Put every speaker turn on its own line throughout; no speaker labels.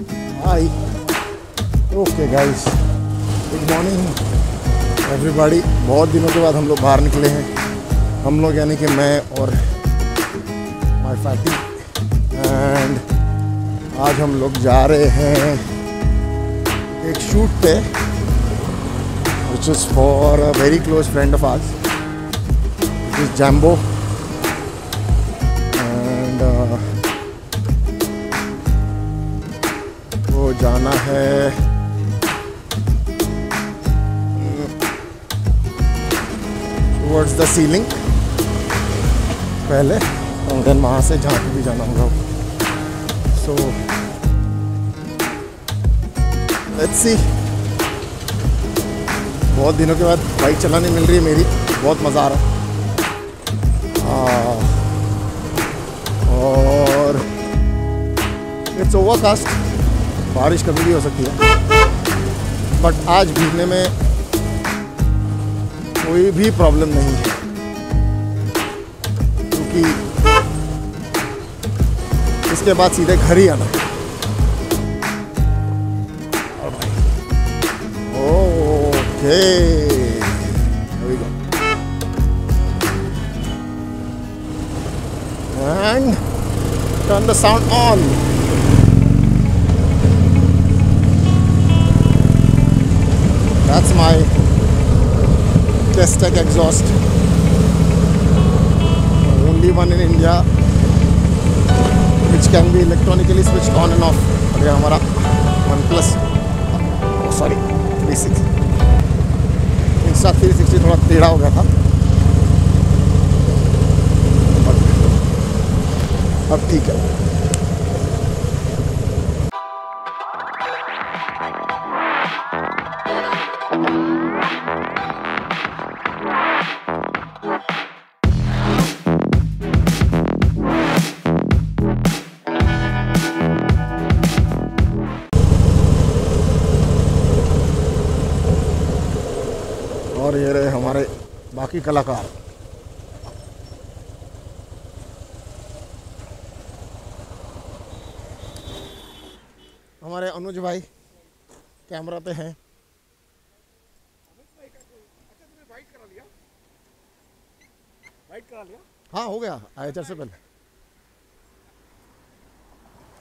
Hi okay guys good morning everybody बहुत दिनों के बाद हम लोग बाहर निकले हैं। हम लोग यानी कि मैं और माय फैटी एंड आज हम लोग जा रहे हैं एक शूट पे which is for a very close friend of ours is जैम्बो जाना है। द सीलिंग पहले और देन वहाँ से जहाँ भी जाना होगा। सो लेट्स सी बहुत दिनों के बाद बाइक चलाने मिल रही है मेरी। बहुत मज़ा आ रहा है। और इट्स ओवरकास्ट बारिश कभी भी हो सकती है बट आज भीगने में कोई भी प्रॉब्लम नहीं है क्योंकि इसके बाद सीधे घर ही आना okay. And turn the sound on. Tech exhaust. Only one in India which can be electronically switched on and off. और ये हमारा OnePlus sorry three six Insta three sixty थोड़ा टेढ़ा हो गया था अब ठीक है बाकी कलाकार। हमारे अनुज भाई, कैमरा पे हैं। हाँ हो गया। आए से पहले।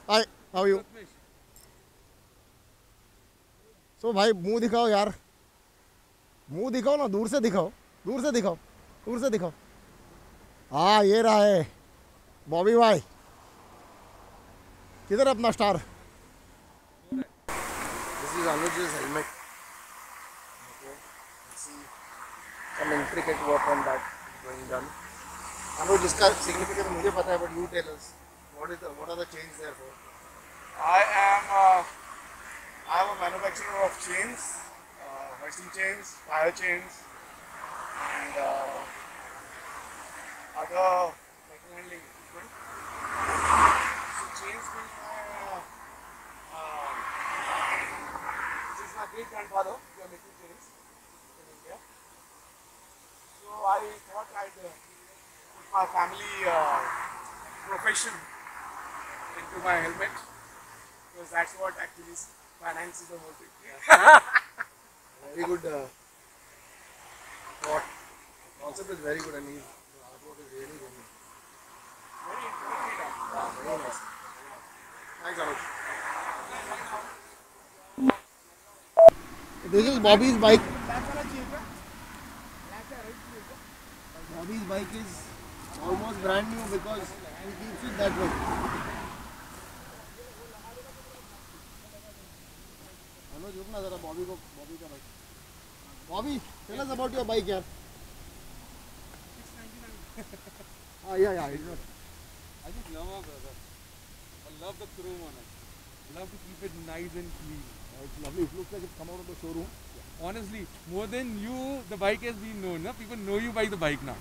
हाय हाउ यू सो भाई, मुँह दिखाओ यार। मुँह दिखाओ ना, दूर से दिखाओ। दूर से दिखाओ दूर से दिखाओ हाँ ये रहा है बॉबी भाई किधर अपना star
This is Anuj's helmet. Okay. Let's see some intricate work on that going done.
Anuj इसका सिग्निफिकेंस मुझे पता है but you tell us what is the what are the change there for
I am uh, I am a manufacturer of chains, uh, hoisting chains, fire chains, and uh, other handling equipment. So chains means my uh, uh, this is my great grandfather. We are making chains in India. So I thought I'd uh, put my family uh, profession into my helmet because that's what actually finances the whole thing.
Very good. Uh, thought. Concept is very good and his artwork is really good.
Very intricately done.
Very nice. Thanks, Anuj.
This is Bobby's bike Bobby's bike is almost brand new because he keeps it that way. Anuj रुकना जरा Bobby को Bobby का bike Bobby tell us about your bike यार हाँ yeah yeah it's not
I just love our brother. I love the chrome on it. Love to keep it nice and clean.
It's lovely it looks like it come out of the showroom
Honestly, more than you, the bike has been known. Na? People know you by the bike now.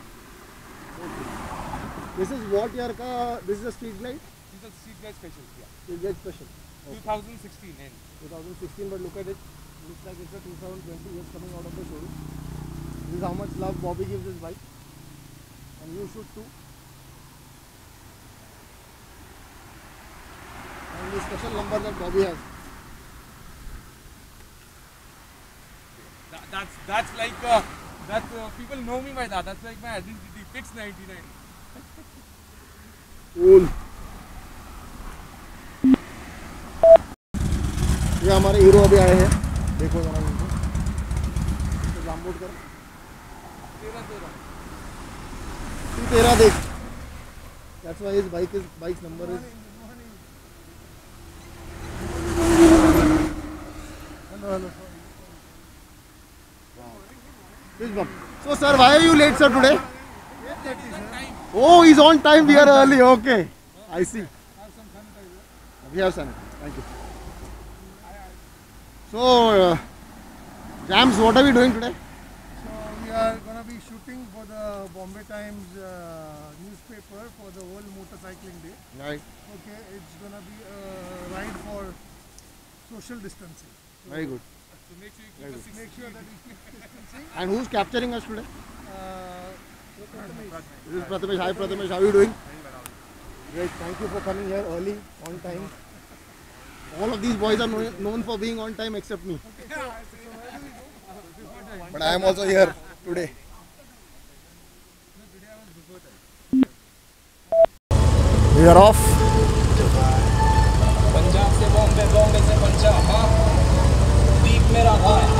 This is what यार का this is a street light
These are street guy specials. Yeah.
Street light special
2016 end.
2016 but look at it looks like it's a 2020 just coming out of the showroom this is how much love Bobby gives his bike and you should too And the special number that Bobby has.
That, that's that's like uh, that's uh, people know me by that. That's like my identity. Fix 99.
Cool. ये हमारे hero अभी आए हैं देखो जरा इनको इसको जामबोट कर
तेरा तेरा.
तू देख That's why his bike is bike's number is. Hello, hello. This one. So sir, why are you late, sir, today? Oh, he's on time. We are early. Okay, I see. Have some sanitizer. We have sun. Thank you. So, uh, Jams, what are we doing today?
So we are gonna be shooting for the Bombay Times uh, newspaper for the World Motorcycling Day.
Right.
Okay, it's gonna be a ride for social distancing.
Very good.
So make sure you keep a.
Make sure that we keep distancing.
And who's capturing us today?
Uh,
This is Prathamesh. Hi Prathamesh, how are you doing? Great, thank you for coming here early, on time. All of these boys are known, known for being on time except me. but I am also here today. We are off. Punjab से bombay Bombay से पंजाब हाँ दीप मेरा hai